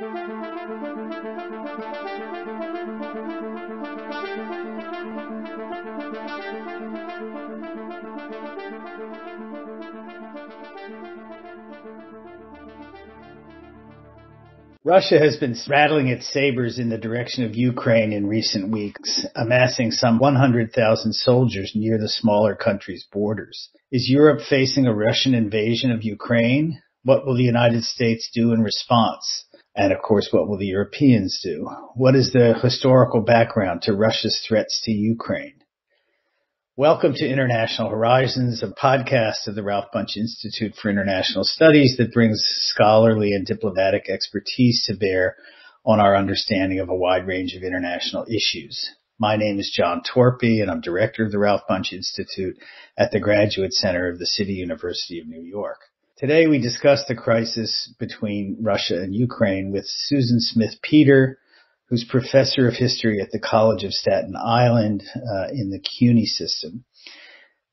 Russia has been rattling its sabers in the direction of Ukraine in recent weeks, amassing some 100,000 soldiers near the smaller country's borders. Is Europe facing a Russian invasion of Ukraine? What will the United States do in response? And of course, what will the Europeans do? What is the historical background to Russia's threats to Ukraine? Welcome to International Horizons, a podcast of the Ralph Bunche Institute for International Studies that brings scholarly and diplomatic expertise to bear on our understanding of a wide range of international issues. My name is John Torpey and I'm director of the Ralph Bunche Institute at the Graduate Center of the City University of New York. Today we discuss the crisis between Russia and Ukraine with Susan Smith Peter, who's professor of history at the College of Staten Island uh, in the CUNY system.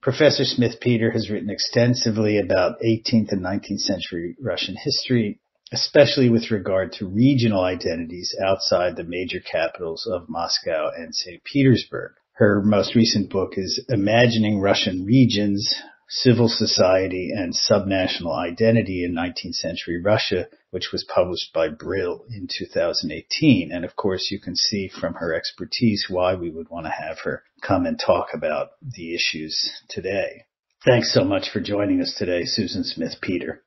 Professor Smith Peter has written extensively about 18th and 19th century Russian history, especially with regard to regional identities outside the major capitals of Moscow and St. Petersburg. Her most recent book is Imagining Russian Regions, Civil Society and Subnational Identity in 19th Century Russia, which was published by Brill in 2018. And of course, you can see from her expertise why we would want to have her come and talk about the issues today. Thanks so much for joining us today, Susan Smith Peter.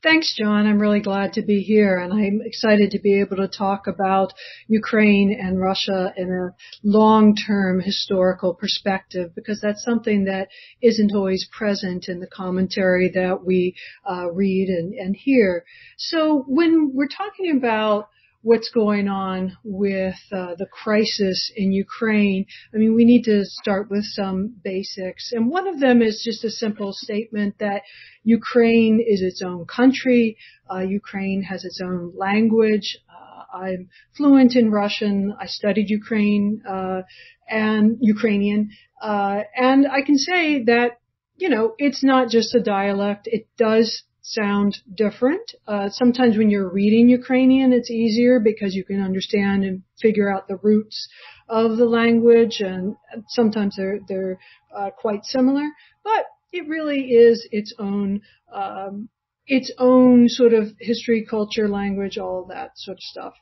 Thanks, John. I'm really glad to be here and I'm excited to be able to talk about Ukraine and Russia in a long-term historical perspective because that's something that isn't always present in the commentary that we uh, read and, and hear. So when we're talking about what's going on with uh, the crisis in Ukraine, I mean, we need to start with some basics. And one of them is just a simple statement that Ukraine is its own country. Uh, Ukraine has its own language. Uh, I'm fluent in Russian. I studied Ukraine uh, and Ukrainian, uh, and I can say that you know it's not just a dialect. It does sound different. Uh, sometimes when you're reading Ukrainian, it's easier because you can understand and figure out the roots of the language, and sometimes they're they're uh, quite similar. But it really is its own um, its own sort of history, culture, language, all that sort of stuff.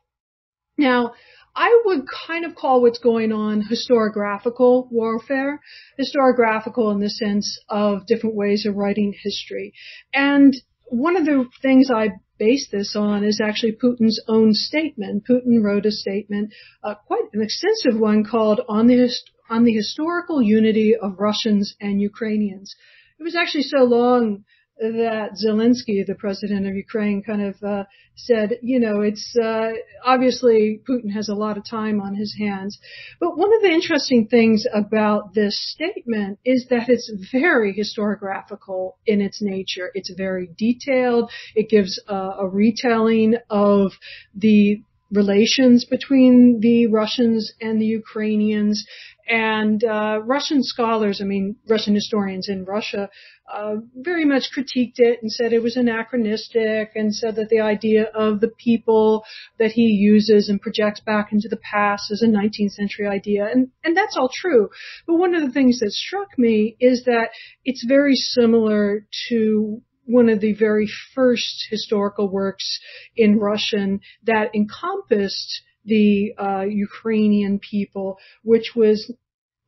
Now, I would kind of call what's going on historiographical warfare, historiographical in the sense of different ways of writing history. And one of the things I base this on is actually Putin's own statement. Putin wrote a statement, uh, quite an extensive one called on the, on the historical unity of Russians and Ukrainians. It was actually so long that Zelensky, the president of Ukraine, kind of uh, said, you know, it's uh, obviously Putin has a lot of time on his hands. But one of the interesting things about this statement is that it's very historiographical in its nature. It's very detailed. It gives uh, a retelling of the relations between the Russians and the Ukrainians. And uh, Russian scholars, I mean, Russian historians in Russia, uh, very much critiqued it and said it was anachronistic and said that the idea of the people that he uses and projects back into the past is a 19th century idea. And, and that's all true. But one of the things that struck me is that it's very similar to one of the very first historical works in Russian that encompassed the uh, Ukrainian people, which was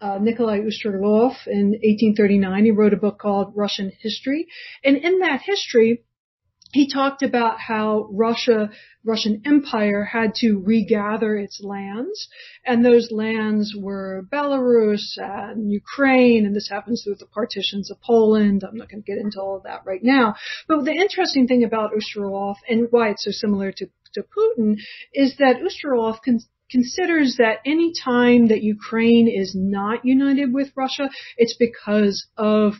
uh, Nikolai Ustryalov in 1839. He wrote a book called Russian History, and in that history, he talked about how Russia, Russian Empire had to regather its lands, and those lands were Belarus and Ukraine, and this happens through the partitions of Poland. I'm not going to get into all of that right now. But the interesting thing about Ustryalov and why it's so similar to, to Putin is that con- considers that any time that Ukraine is not united with Russia, it's because of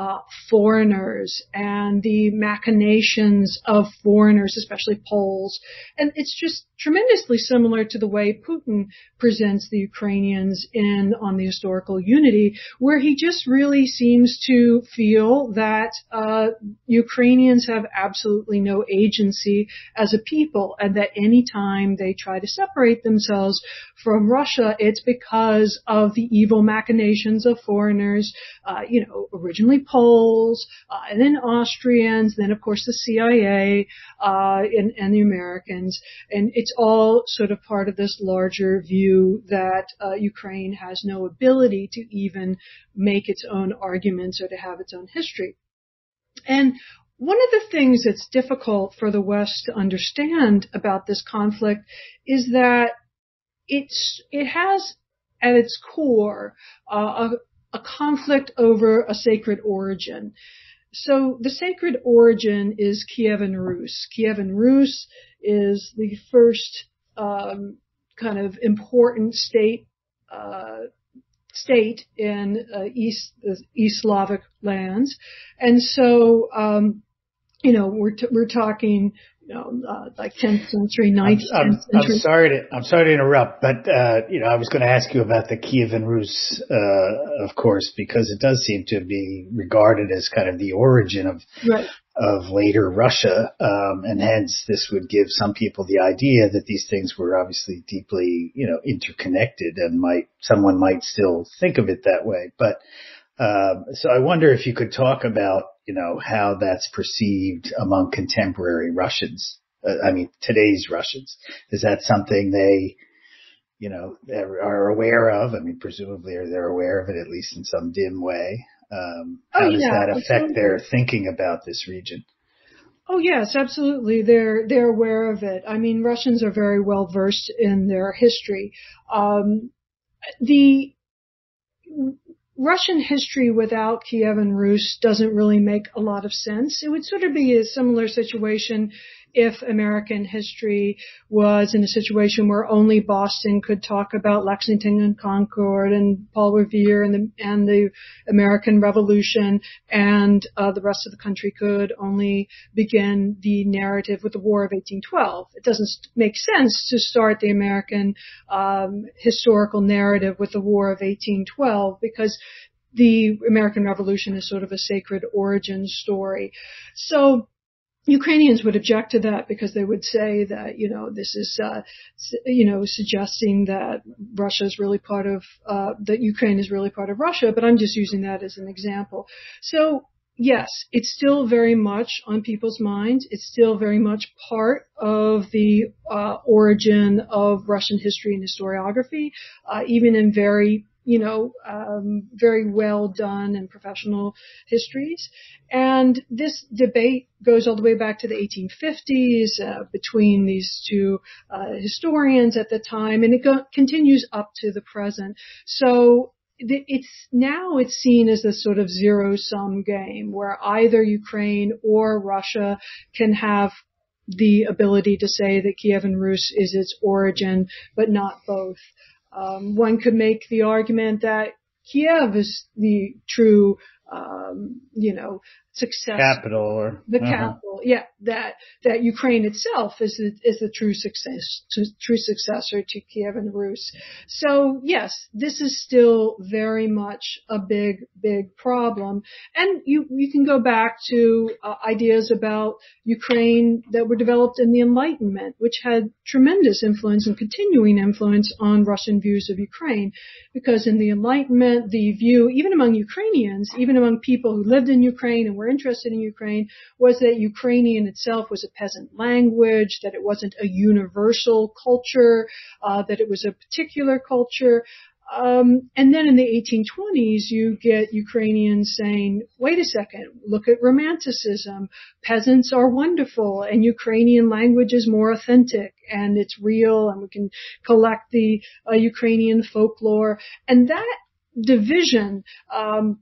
uh, foreigners and the machinations of foreigners, especially Poles. And it's just tremendously similar to the way Putin presents the Ukrainians in on the historical unity, where he just really seems to feel that uh, Ukrainians have absolutely no agency as a people, and that any time they try to separate themselves from Russia, it's because of the evil machinations of foreigners, uh, you know, originally Poles, uh, and then Austrians, then of course the CIA, uh, and, and the Americans, and it's all sort of part of this larger view that uh, Ukraine has no ability to even make its own arguments or to have its own history. And one of the things that's difficult for the West to understand about this conflict is that it's it has at its core uh, a, conflict over a sacred origin. So the sacred origin is Kievan Rus. Kievan Rus is the first um, kind of important state uh, state in uh, East East Slavic lands, and so um, you know we're t- we're talking you know, uh, like 10th century, 9th I'm, century. I'm sorry to, I'm sorry to interrupt, but, uh, you know, I was going to ask you about the Kievan Rus, uh, of course, because it does seem to be regarded as kind of the origin of, right. of later Russia. Um, and hence this would give some people the idea that these things were obviously deeply, you know, interconnected and might, someone might still think of it that way. But, um, so I wonder if you could talk about, you know, how that's perceived among contemporary Russians. Uh, I mean, today's Russians. Is that something they, you know, are aware of? I mean, presumably they're aware of it at least in some dim way. Um, how oh, does yeah, that affect absolutely. their thinking about this region? Oh yes, absolutely. They're they're aware of it. I mean, Russians are very well versed in their history. Um, the Russian history without Kievan Rus doesn't really make a lot of sense. It would sort of be a similar situation if American history was in a situation where only Boston could talk about Lexington and Concord and Paul Revere and the, and the American Revolution and uh, the rest of the country could only begin the narrative with the War of 1812. It doesn't make sense to start the American um, historical narrative with the War of 1812 because the American Revolution is sort of a sacred origin story. So Ukrainians would object to that because they would say that you know this is uh, you know suggesting that Russia is really part of uh, that Ukraine is really part of Russia. But I'm just using that as an example. So yes, it's still very much on people's minds. It's still very much part of the uh, origin of Russian history and historiography, uh, even in very you know, um, very well done and professional histories. And this debate goes all the way back to the 1850s uh, between these two uh, historians at the time, and it go- continues up to the present. So it's now it's seen as a sort of zero sum game where either Ukraine or Russia can have the ability to say that Kievan Rus is its origin, but not both. Um, one could make the argument that Kiev is the true, um, you know, success capital or the uh-huh. capital. Yeah, that that Ukraine itself is the, is the true success, to, true successor to Kievan Rus. So yes, this is still very much a big big problem, and you you can go back to uh, ideas about Ukraine that were developed in the Enlightenment, which had tremendous influence and continuing influence on Russian views of Ukraine, because in the Enlightenment, the view even among Ukrainians, even among people who lived in Ukraine and were interested in Ukraine was that Ukrainian itself was a peasant language, that it wasn't a universal culture, uh, that it was a particular culture. Um, and then in the 1820s, you get Ukrainians saying, wait a second, look at romanticism. Peasants are wonderful and Ukrainian language is more authentic and it's real and we can collect the uh, Ukrainian folklore. And that division, um,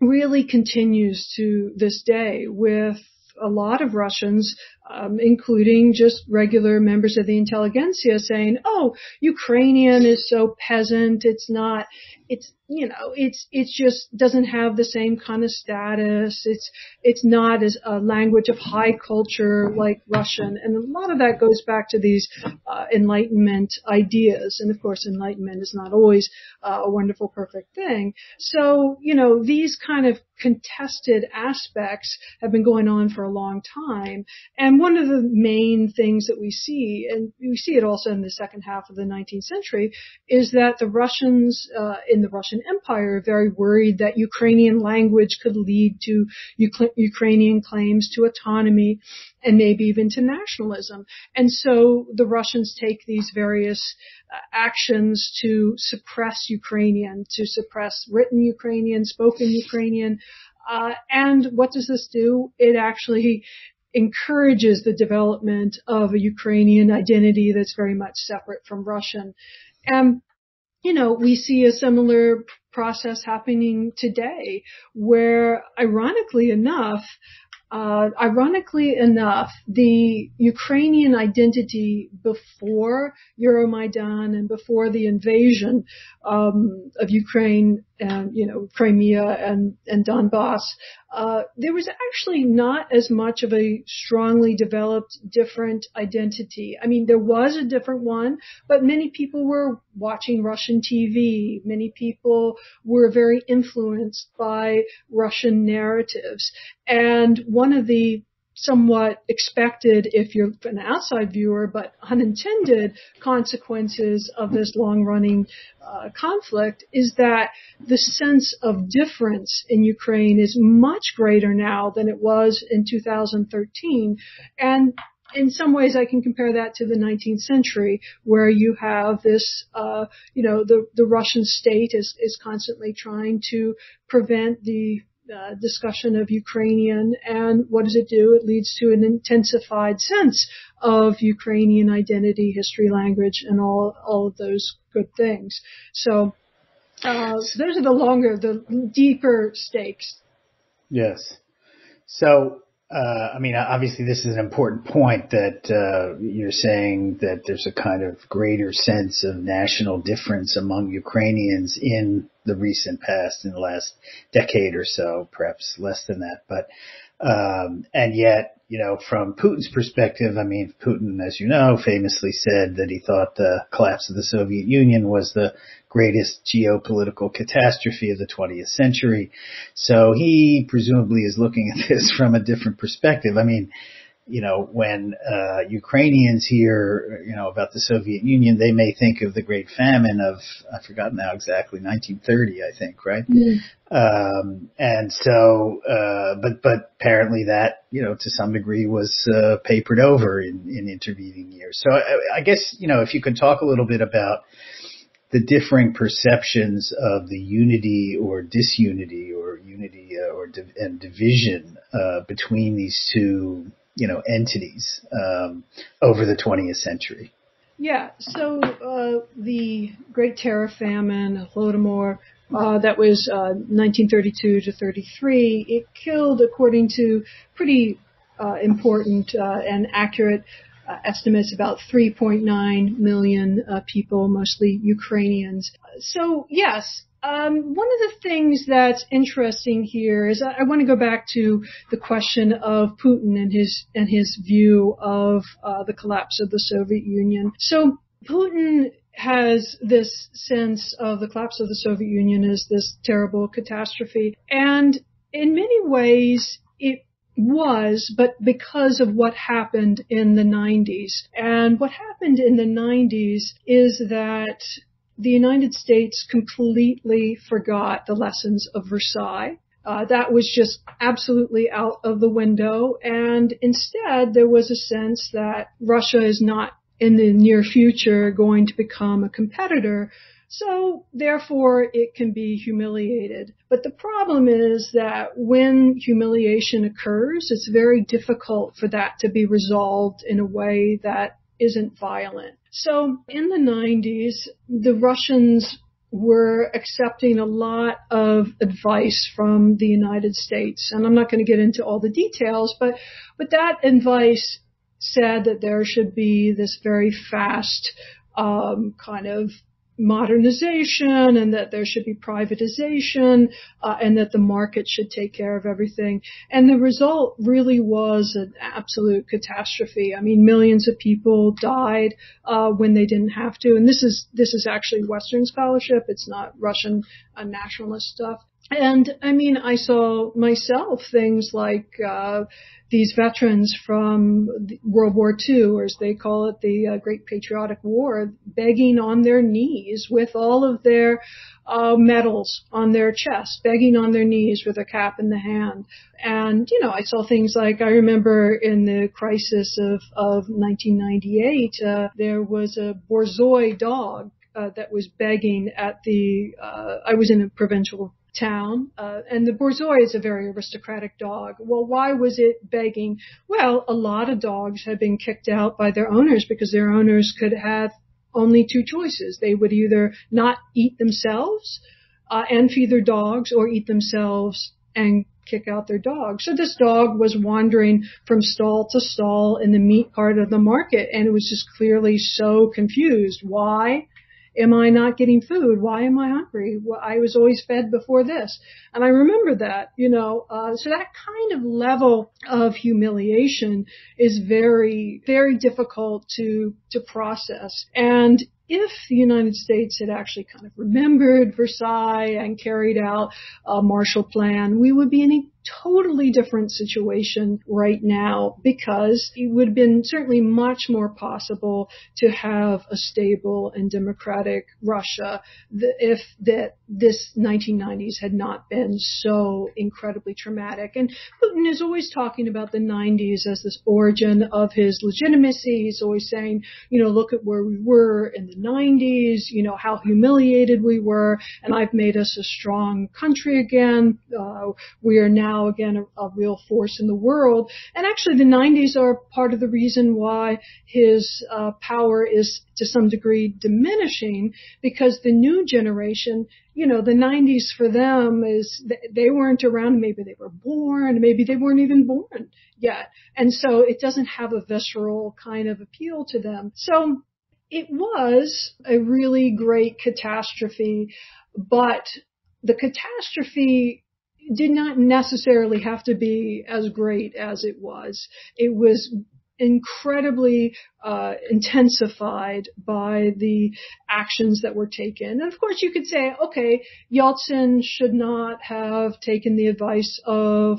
really continues to this day with a lot of Russians um, including just regular members of the intelligentsia saying, "Oh, Ukrainian is so peasant. It's not. It's you know, it's it's just doesn't have the same kind of status. It's it's not as a language of high culture like Russian, and a lot of that goes back to these uh, Enlightenment ideas. And of course, Enlightenment is not always uh, a wonderful, perfect thing. So you know, these kind of contested aspects have been going on for a long time. And one of the main things that we see, and we see it also in the second half of the 19th century, is that the Russians uh, in the Russian Empire are very worried that Ukrainian language could lead to Ukrainian claims to autonomy and maybe even to nationalism. And so the Russians take these various uh, actions to suppress Ukrainian, to suppress written Ukrainian, spoken Ukrainian. Uh, and what does this do? It actually encourages the development of a Ukrainian identity that's very much separate from Russian. And you know, we see a similar process happening today where ironically enough, uh, ironically enough, the Ukrainian identity before Euromaidan and before the invasion um, of Ukraine and you know Crimea and and Donbass, uh, there was actually not as much of a strongly developed different identity. I mean, there was a different one, but many people were watching Russian TV. Many people were very influenced by Russian narratives, and one of the somewhat expected if you're an outside viewer, but unintended consequences of this long running uh, conflict is that the sense of difference in Ukraine is much greater now than it was in 2013. And in some ways, I can compare that to the 19th century, where you have this, uh, you know, the the Russian state is is constantly trying to prevent the uh, discussion of Ukrainian and what does it do? It leads to an intensified sense of Ukrainian identity, history, language, and all all of those good things. So uh, those are the longer, the deeper stakes. Yes. So uh, I mean, obviously, this is an important point that uh, you're saying that there's a kind of greater sense of national difference among Ukrainians in the recent past, in the last decade or so, perhaps less than that. But um, and yet, you know, from Putin's perspective, I mean, Putin, as you know, famously said that he thought the collapse of the Soviet Union was the greatest geopolitical catastrophe of the 20th century. So he presumably is looking at this from a different perspective. I mean, you know, when uh, Ukrainians hear, you know, about the Soviet Union, they may think of the Great Famine of I forgot now exactly 1930, I think, right? Mm. Um, and so, uh, but but apparently that, you know, to some degree was uh, papered over in, in intervening years. So I, I guess, you know, if you could talk a little bit about the differing perceptions of the unity or disunity or unity uh, or div- and division uh, between these two you know entities um, over the 20th century. Yeah, so uh, the Great Terror Famine, Holodomor, uh, that was uh, 1932 to 33. It killed, according to pretty uh, important uh, and accurate uh, estimates, about 3.9 million people, mostly Ukrainians. So yes, um, one of the things that's interesting here is I, I want to go back to the question of Putin and his and his view of uh, the collapse of the Soviet Union. So Putin has this sense of the collapse of the Soviet Union as this terrible catastrophe, and in many ways it was, but because of what happened in the 90s. And what happened in the 90s is that the United States completely forgot the lessons of Versailles. Uh, that was just absolutely out of the window. And instead, there was a sense that Russia is not in the near future going to become a competitor. So therefore, it can be humiliated. But the problem is that when humiliation occurs, it's very difficult for that to be resolved in a way that isn't violent. So in the 90s, the Russians were accepting a lot of advice from the United States. And I'm not going to get into all the details, but, but that advice said that there should be this very fast um, kind of modernization and that there should be privatization uh, and that the market should take care of everything. And the result really was an absolute catastrophe. I mean, millions of people died uh, when they didn't have to. And this is this is actually Western scholarship. It's not Russian uh, nationalist stuff. And I mean, I saw myself things like uh, these veterans from World War II, or as they call it, the uh, Great Patriotic War, begging on their knees with all of their uh, medals on their chest, begging on their knees with a cap in the hand. And, you know, I saw things like, I remember in the crisis of, of 1998, uh, there was a Borzoi dog uh, that was begging at the, uh, I was in a provincial town, uh, and the Borzoi is a very aristocratic dog. Well, why was it begging? Well, a lot of dogs had been kicked out by their owners because their owners could have only two choices. They would either not eat themselves uh, and feed their dogs, or eat themselves and kick out their dog. So this dog was wandering from stall to stall in the meat part of the market, and it was just clearly so confused. Why? Am I not getting food? Why am I hungry? Well, I was always fed before this. And I remember that, you know, uh, so that kind of level of humiliation is very, very difficult to, to process. And if the United States had actually kind of remembered Versailles and carried out a Marshall Plan, we would be in a totally different situation right now because it would have been certainly much more possible to have a stable and democratic Russia if that this 1990s had not been so incredibly traumatic. And Putin is always talking about the 90s as this origin of his legitimacy. He's always saying, you know, look at where we were in the 90s, you know, how humiliated we were, and I've made us a strong country again. Uh, we are now now again a, a real force in the world. And actually, the 90s are part of the reason why his uh, power is to some degree diminishing because the new generation, you know, the 90s for them is they weren't around. Maybe they were born. Maybe they weren't even born yet. And so it doesn't have a visceral kind of appeal to them. So it was a really great catastrophe, but the catastrophe did not necessarily have to be as great as it was. It was incredibly uh, intensified by the actions that were taken. And of course, you could say, okay, Yeltsin should not have taken the advice of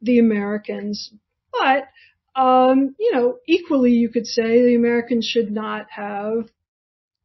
the Americans, but um, you know, equally, you could say the Americans should not have,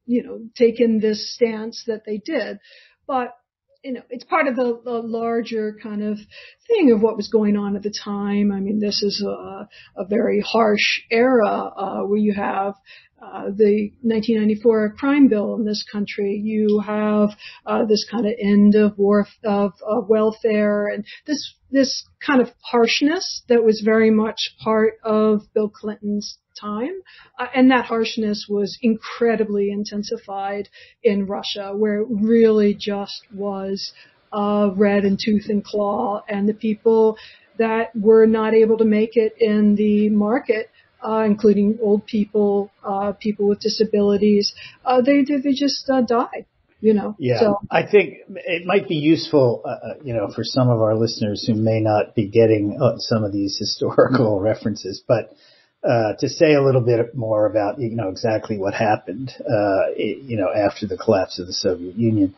you know, taken this stance that they did. But you know, it's part of the, the, larger kind of thing of what was going on at the time. I mean, this is a, a very harsh era uh, where you have uh, the 1994 crime bill in this country. You have uh, this kind of end of war of, of welfare and this this kind of harshness that was very much part of Bill Clinton's time. Uh, and that harshness was incredibly intensified in Russia, where it really just was uh, red and tooth and claw, and the people that were not able to make it in the market. Uh, including old people, uh, people with disabilities, uh, they they just uh, died you know. Yeah, so. I think it might be useful, uh, uh, you know, for some of our listeners who may not be getting uh, some of these historical references, but uh, to say a little bit more about you know exactly what happened uh, you know after the collapse of the Soviet Union.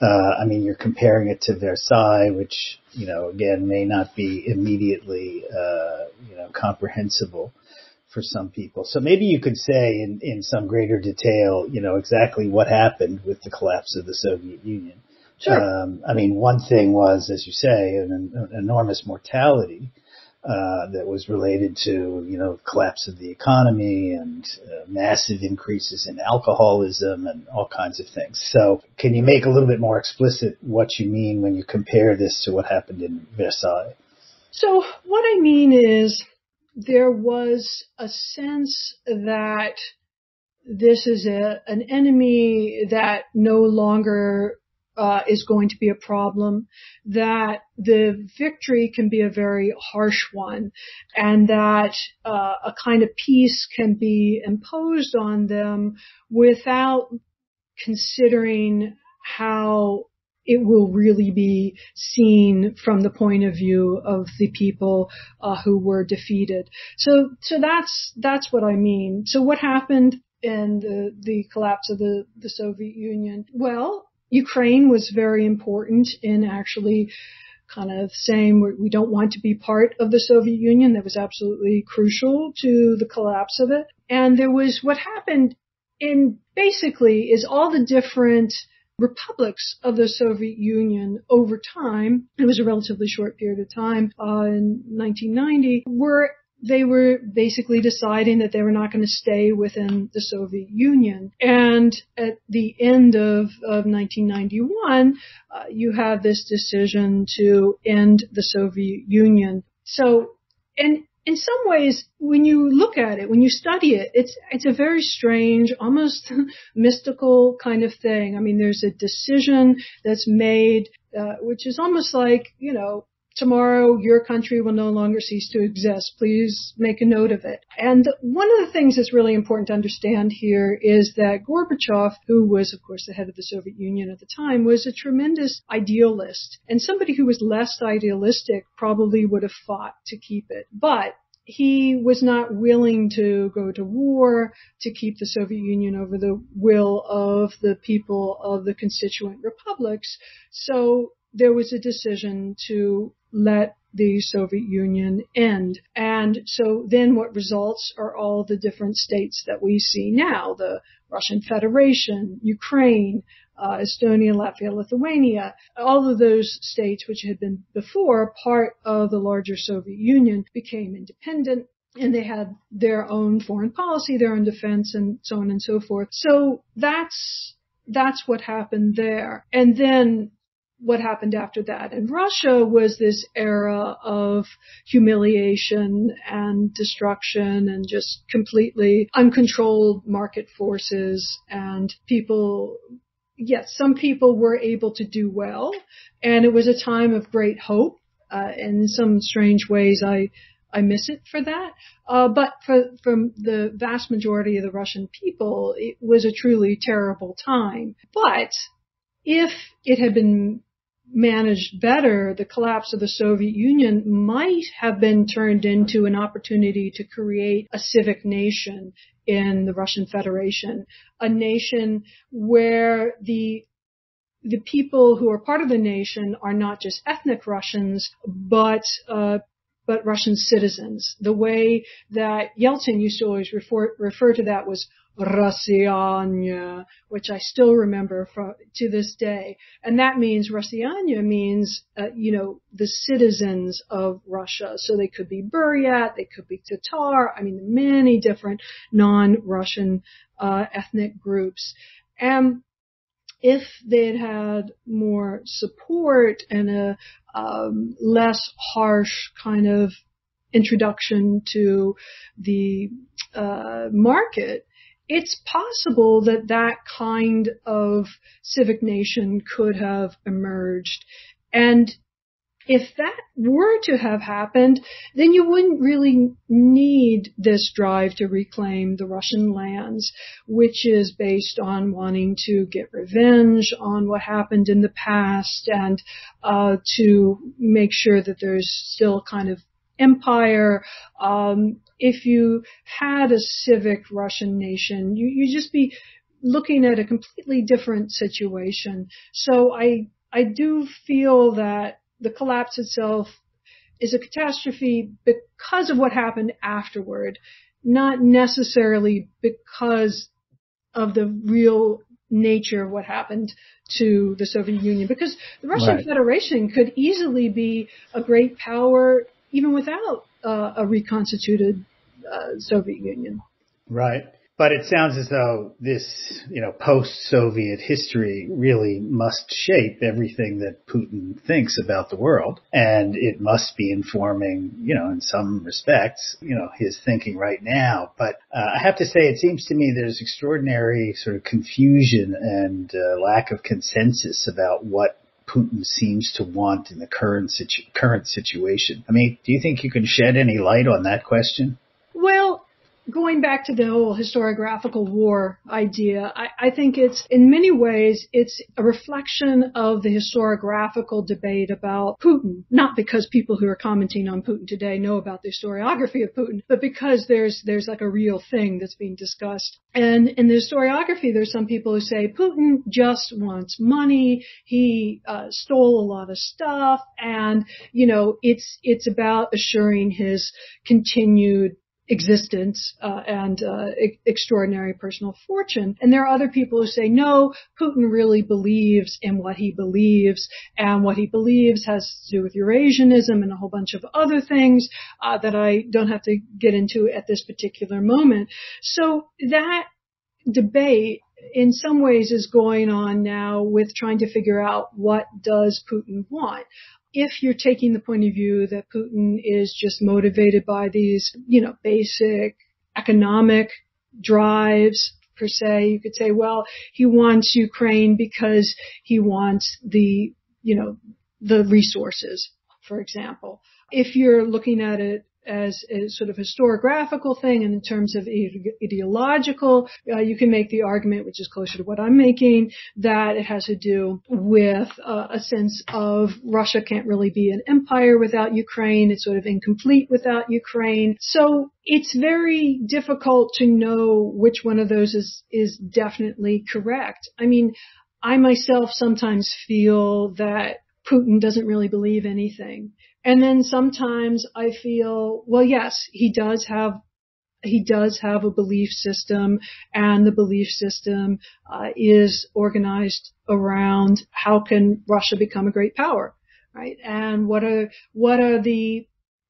Uh, I mean, you're comparing it to Versailles, which you know again may not be immediately uh, you know comprehensible for some people. So maybe you could say in in some greater detail, you know exactly what happened with the collapse of the Soviet Union. Sure. Um, I mean, one thing was, as you say, an, an enormous mortality uh, that was related to, you know, collapse of the economy and uh, massive increases in alcoholism and all kinds of things. So can you make a little bit more explicit what you mean when you compare this to what happened in Versailles? So what I mean is there was a sense that this is a, an enemy that no longer uh, is going to be a problem, that the victory can be a very harsh one, and that uh, a kind of peace can be imposed on them without considering how it will really be seen from the point of view of the people uh, who were defeated. So, so that's that's what I mean. So, what happened in the the collapse of the the Soviet Union? Well, Ukraine was very important in actually kind of saying we don't want to be part of the Soviet Union. That was absolutely crucial to the collapse of it. And there was what happened in basically is all the different republics of the Soviet Union over time, it was a relatively short period of time, uh, in 1990, were they were basically deciding that they were not going to stay within the Soviet Union. And at the end of, of 1991, uh, you have this decision to end the Soviet Union. So, and in some ways, when you look at it, when you study it, it's it's a very strange, almost mystical kind of thing. I mean, there's a decision that's made, uh, which is almost like you know, tomorrow your country will no longer cease to exist. Please make a note of it. And one of the things that's really important to understand here is that Gorbachev, who was of course the head of the Soviet Union at the time, was a tremendous idealist. And somebody who was less idealistic probably would have fought to keep it. But he was not willing to go to war to keep the Soviet Union over the will of the people of the constituent republics. So there was a decision to let the Soviet Union end. And so then what results are all the different states that we see now, the Russian Federation, Ukraine, uh, Estonia, Latvia, Lithuania, all of those states which had been before part of the larger Soviet Union became independent and they had their own foreign policy, their own defense and so on and so forth. So that's, that's what happened there. And then what happened after that in Russia was this era of humiliation and destruction and just completely uncontrolled market forces and people yes, some people were able to do well, and it was a time of great hope. Uh, in some strange ways, I I miss it for that. Uh, but for from the vast majority of the Russian people, it was a truly terrible time. But if it had been managed better, the collapse of the Soviet Union might have been turned into an opportunity to create a civic nation in the Russian Federation, a nation where the the people who are part of the nation are not just ethnic Russians, but uh, but Russian citizens. The way that Yeltsin used to always refer, refer to that was Rossiyane, which I still remember from, to this day. And that means Rossiyane means, uh, you know, the citizens of Russia. So they could be Buryat, they could be Tatar, I mean, many different non-Russian, uh, ethnic groups. And if they'd had more support and a um, less harsh kind of introduction to the uh, market, it's possible that that kind of civic nation could have emerged. And if that were to have happened, then you wouldn't really need this drive to reclaim the Russian lands, which is based on wanting to get revenge on what happened in the past and uh, to make sure that there's still kind of empire. Um, if you had a civic Russian nation, you you just be looking at a completely different situation. So I I do feel that the collapse itself is a catastrophe because of what happened afterward, not necessarily because of the real nature of what happened to the Soviet Union because the Russian right. Federation could easily be a great power even without uh, a reconstituted uh, Soviet Union. Right. But it sounds as though this, you know, post-Soviet history really must shape everything that Putin thinks about the world. And it must be informing, you know, in some respects, you know, his thinking right now. But uh, I have to say, it seems to me there's extraordinary sort of confusion and uh, lack of consensus about what Putin seems to want in the current situ- current situation. I mean, do you think you can shed any light on that question? Well, going back to the whole historiographical war idea, I, I, think it's in many ways it's a reflection of the historiographical debate about Putin. Not because people who are commenting on Putin today know about the historiography of Putin, but because there's there's like a real thing that's being discussed. And in the historiography, there's some people who say Putin just wants money. He uh, stole a lot of stuff, and you know it's it's about assuring his continued existence uh, and uh, e- extraordinary personal fortune. And there are other people who say, no, Putin really believes in what he believes, and what he believes has to do with Eurasianism and a whole bunch of other things uh, that I don't have to get into at this particular moment. So that debate in some ways is going on now with trying to figure out what does Putin want if you're taking the point of view that Putin is just motivated by these, you know, basic economic drives per se, you could say, well, he wants Ukraine because he wants the, you know, the resources, for example. If you're looking at it as a sort of historiographical thing and in terms of ideological, uh, you can make the argument, which is closer to what I'm making, that it has to do with uh, a sense of Russia can't really be an empire without Ukraine. It's sort of incomplete without Ukraine. So it's very difficult to know which one of those is, is definitely correct. I mean, I myself sometimes feel that Putin doesn't really believe anything. And then sometimes I feel, well, yes, he does have he does have a belief system, and the belief system uh, is organized around how can Russia become a great power, right? And what are what are the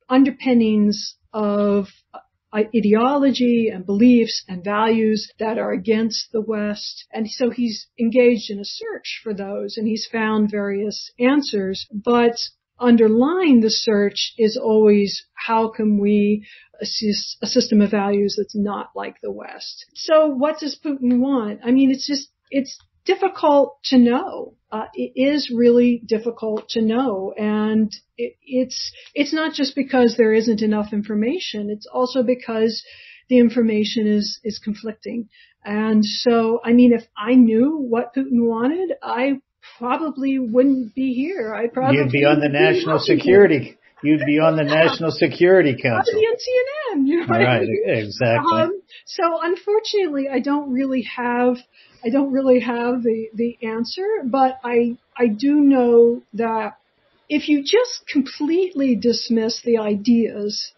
underpinnings of uh, ideology and beliefs and values that are against the West. And so he's engaged in a search for those and he's found various answers. But underlying the search is always how can we assist a system of values that's not like the West. So what does Putin want? I mean, it's just, it's difficult to know. Uh, it is really difficult to know, and it, it's it's not just because there isn't enough information. It's also because the information is is conflicting. And so, I mean, if I knew what Putin wanted, I probably wouldn't be here. I probably you'd be on the national security. You'd be on the National Security Council. I'd be on CNN. You know right, exactly. Um, so unfortunately, I don't really have I don't really have the, the answer, but I, I do know that if you just completely dismiss the ideas,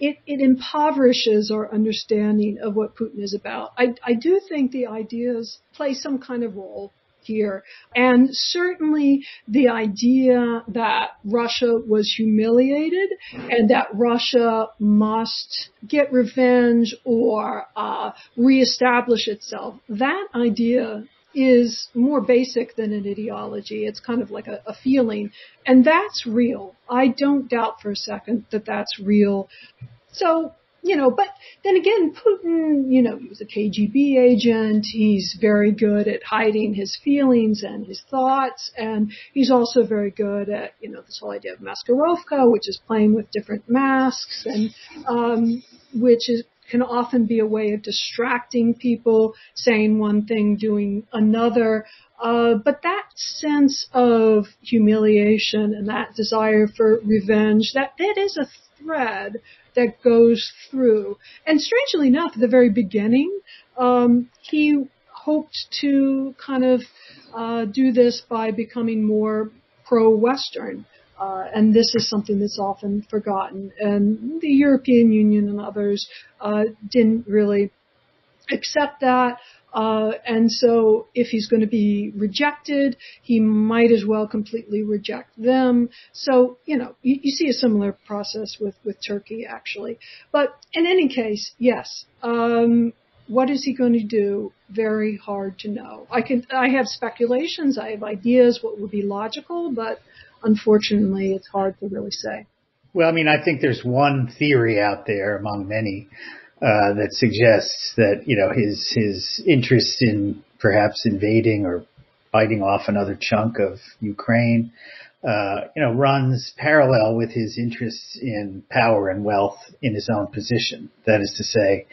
it, it impoverishes our understanding of what Putin is about. I, I do think the ideas play some kind of role here. And certainly the idea that Russia was humiliated and that Russia must get revenge or uh, reestablish itself, that idea is more basic than an ideology. It's kind of like a, a, feeling. And that's real. I don't doubt for a second that that's real. So you know, but then again, Putin, you know, he was a KGB agent. He's very good at hiding his feelings and his thoughts, and he's also very good at, you know, this whole idea of maskirovka, which is playing with different masks, and um, which is can often be a way of distracting people, saying one thing, doing another. Uh, but that sense of humiliation and that desire for revenge, that, that is a thread that goes through. And strangely enough, at the very beginning, um, he hoped to kind of uh, do this by becoming more pro-Western. Uh, and this is something that's often forgotten. And the European Union and others uh, didn't really accept that. Uh, and so if he's going to be rejected, he might as well completely reject them. So, you know, you, you see a similar process with, with Turkey actually. But in any case, yes, um, What is he going to do? Very hard to know. I can, I have speculations, I have ideas what would be logical, but unfortunately it's hard to really say. Well, I mean, I think there's one theory out there among many uh, that suggests that you know his his interest in perhaps invading or biting off another chunk of Ukraine, uh, you know, runs parallel with his interests in power and wealth in his own position. That is to say,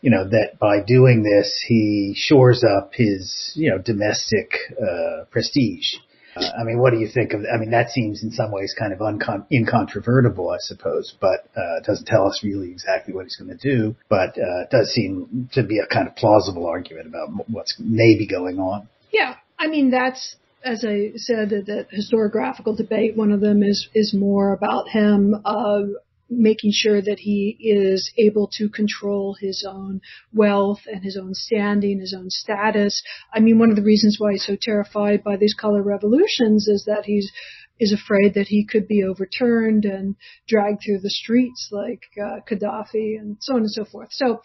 you know, that by doing this, he shores up his, you know, domestic, uh, prestige. Uh, I mean, what do you think of? I mean, that seems in some ways kind of uncon- incontrovertible, I suppose, but uh, doesn't tell us really exactly what he's going to do. But uh, does seem to be a kind of plausible argument about what's maybe going on. Yeah, I mean that's as I said, the, the historiographical debate. One of them is is more about him uh, making sure that he is able to control his own wealth and his own standing, his own status. I mean, one of the reasons why he's so terrified by these color revolutions is that he's is afraid that he could be overturned and dragged through the streets like uh, Gaddafi and so on and so forth. So,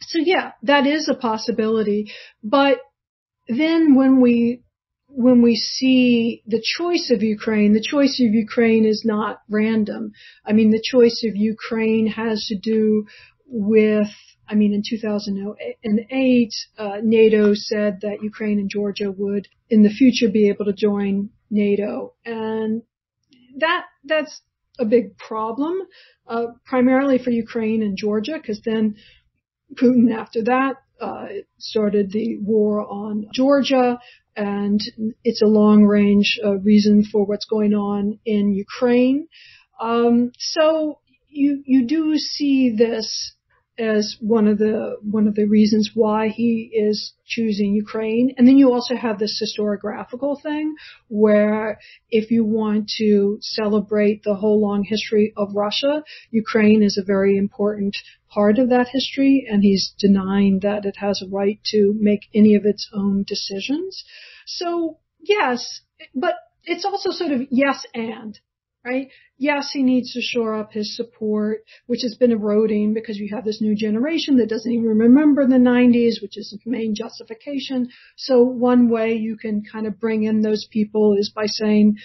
so yeah, that is a possibility. But then when we when we see the choice of Ukraine, the choice of Ukraine is not random. I mean, the choice of Ukraine has to do with, I mean, in 2008, uh, NATO said that Ukraine and Georgia would in the future be able to join NATO. And that, that's a big problem, uh, primarily for Ukraine and Georgia, because then Putin after that uh, started the war on Georgia, and it's a long range uh, reason for what's going on in Ukraine. Um, so you you do see this as one of the one of the reasons why he is choosing Ukraine. And then you also have this historiographical thing where if you want to celebrate the whole long history of Russia, Ukraine is a very important part of that history and he's denying that it has a right to make any of its own decisions. So yes, but it's also sort of yes and right? Yes, he needs to shore up his support, which has been eroding because you have this new generation that doesn't even remember the 90s, which is the main justification. So one way you can kind of bring in those people is by saying,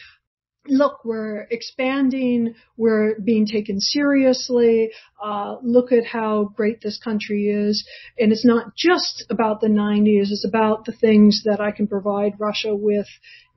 look, we're expanding, we're being taken seriously, uh, look at how great this country is. And it's not just about the 90s, it's about the things that I can provide Russia with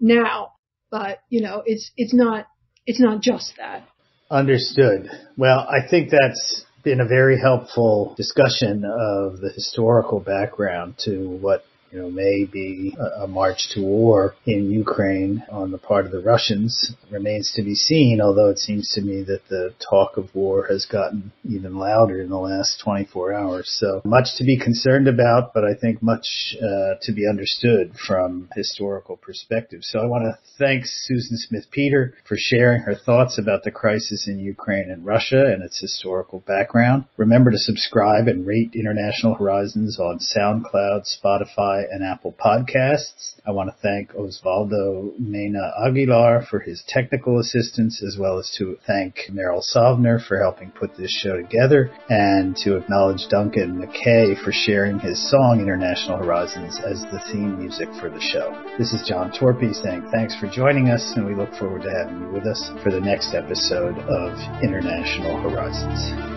now. But, you know, it's, it's not it's not just that. Understood. Well, I think that's been a very helpful discussion of the historical background to what you know, may be a march to war in Ukraine on the part of the Russians remains to be seen, although it seems to me that the talk of war has gotten even louder in the last 24 hours. So much to be concerned about, but I think much uh, to be understood from historical perspective. So I want to thank Susan Smith Peter for sharing her thoughts about the crisis in Ukraine and Russia and its historical background. Remember to subscribe and rate International Horizons on SoundCloud, Spotify, Spotify and Apple Podcasts. I want to thank Osvaldo Mena Aguilar for his technical assistance, as well as to thank Meryl Sovner for helping put this show together, and to acknowledge Duncan McKay for sharing his song International Horizons as the theme music for the show. This is John Torpey saying thanks for joining us, and we look forward to having you with us for the next episode of International Horizons.